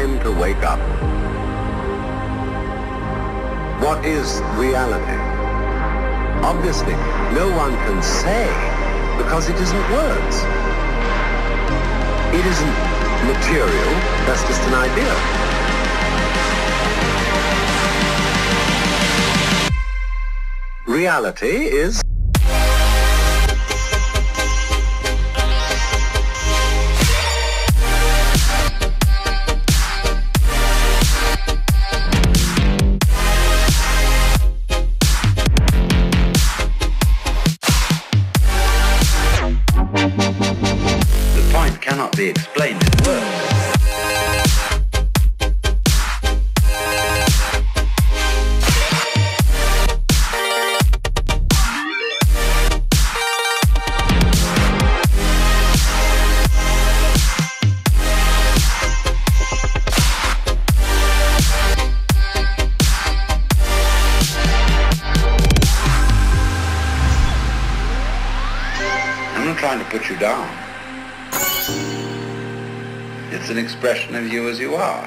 time to wake up. What is reality? Obviously, no one can say because it isn't words. It isn't material, that's just an idea. Reality is The point cannot be explained in words. Trying to put you down. It's an expression of you as you are.